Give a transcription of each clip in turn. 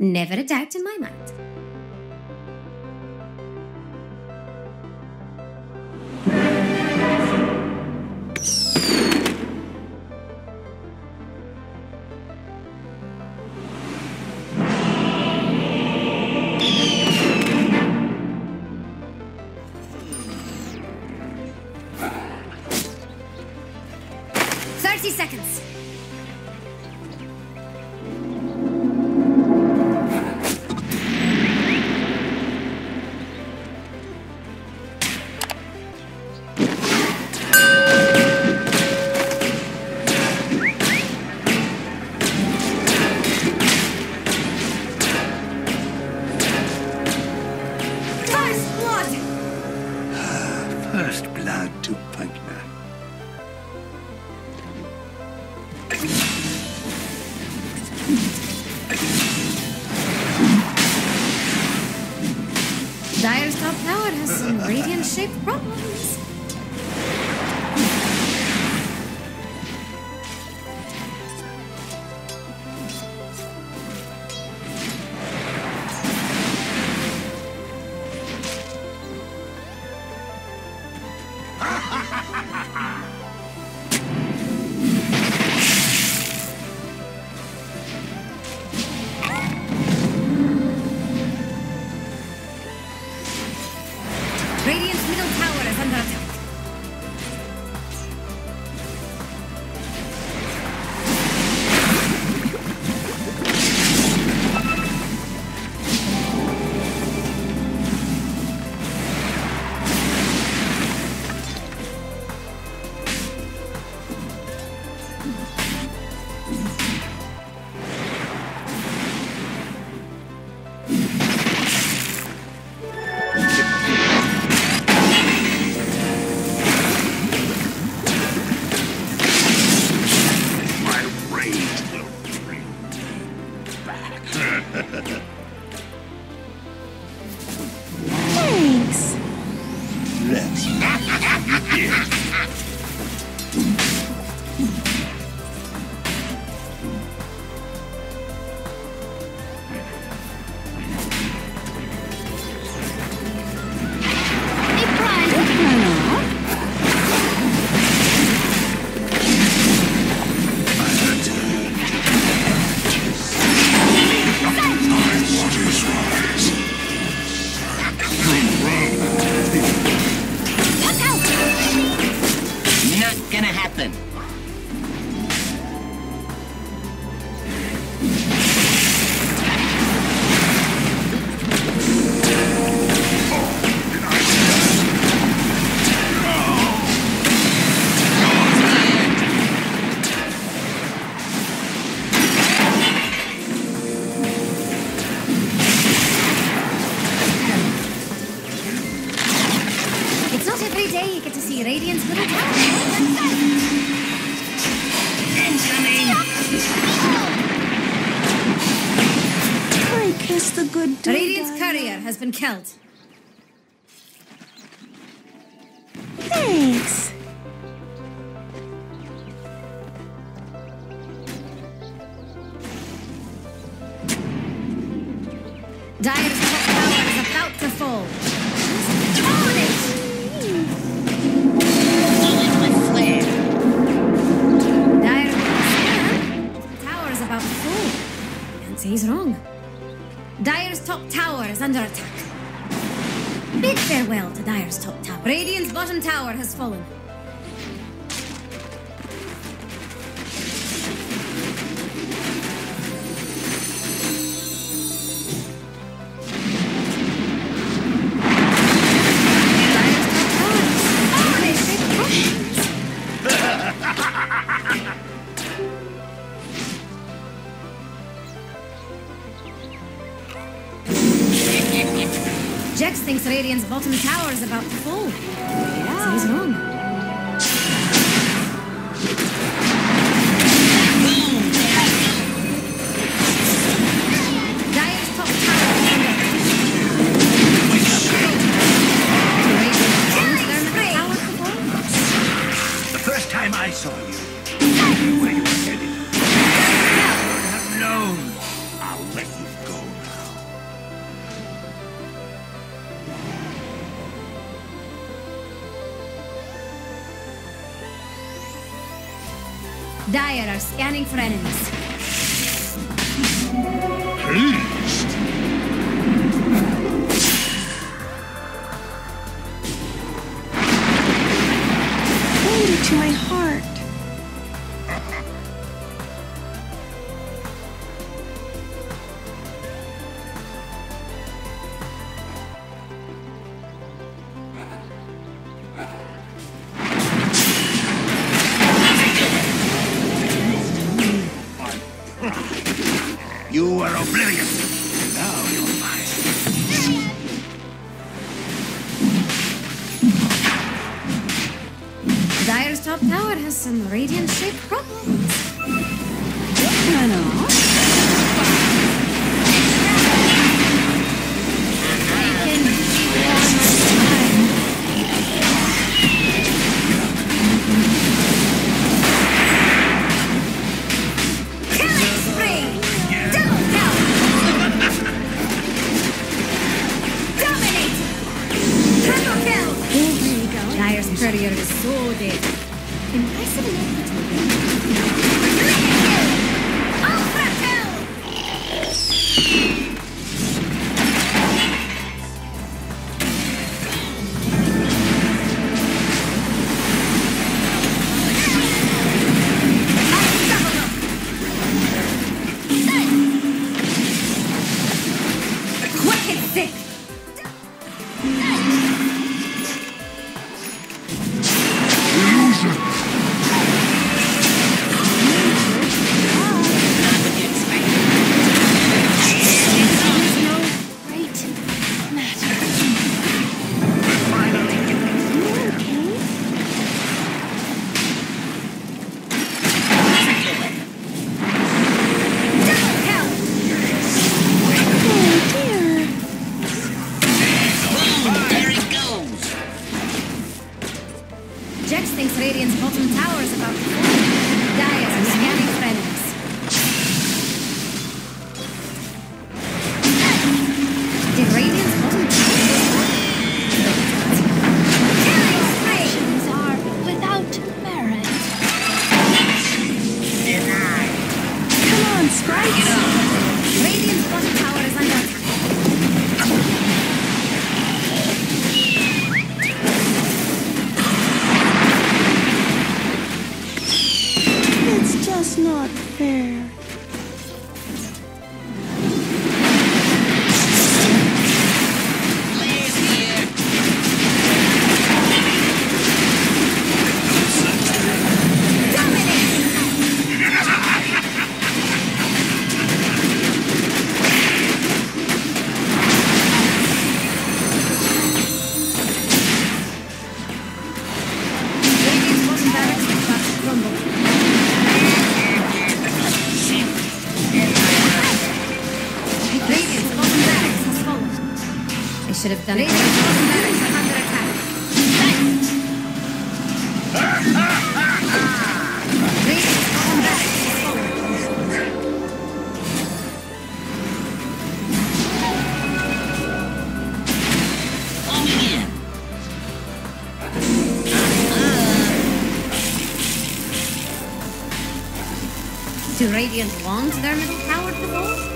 Never a doubt in my mind. Dire's top tower has some radiant-shaped problems. Radiant's get to see Radiant's middle tower. I kiss the good dog. Radiant's courier has been killed. Thanks. Dire's Can't say he's wrong. Dire's top tower is under attack. Bid farewell to Dire's top tower. Radiant's bottom tower has fallen. Thinks bottom tower is about to fall. So he's wrong. The first time I saw you, I knew where you were headed. I would have known, I'll let you go Dire are scanning for enemies. Haste. Hold it to my You are oblivious. Now you're mine. Dire's top tower has some radiant-shaped problems. Run courier is so dead. Impressive enough to Radiant's bottom tower is about to fall. Are scanning. Did Radiant's bottom tower spree! Actions are without merit. Denied. Come on, sprites. Radiant's bottom tower is under attack. Should have done it. Do Radiant want their middle tower to fall?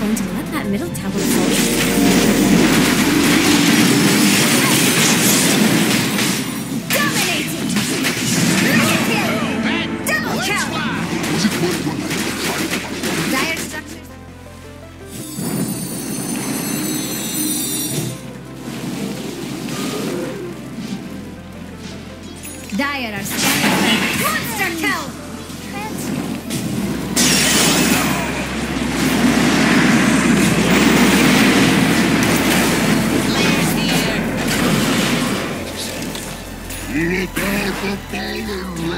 Going to let that middle tower fall? Dominating! Double kill! Was it worth your life? Dire structures. Dire are scanning. Monster kill! Fallen rock.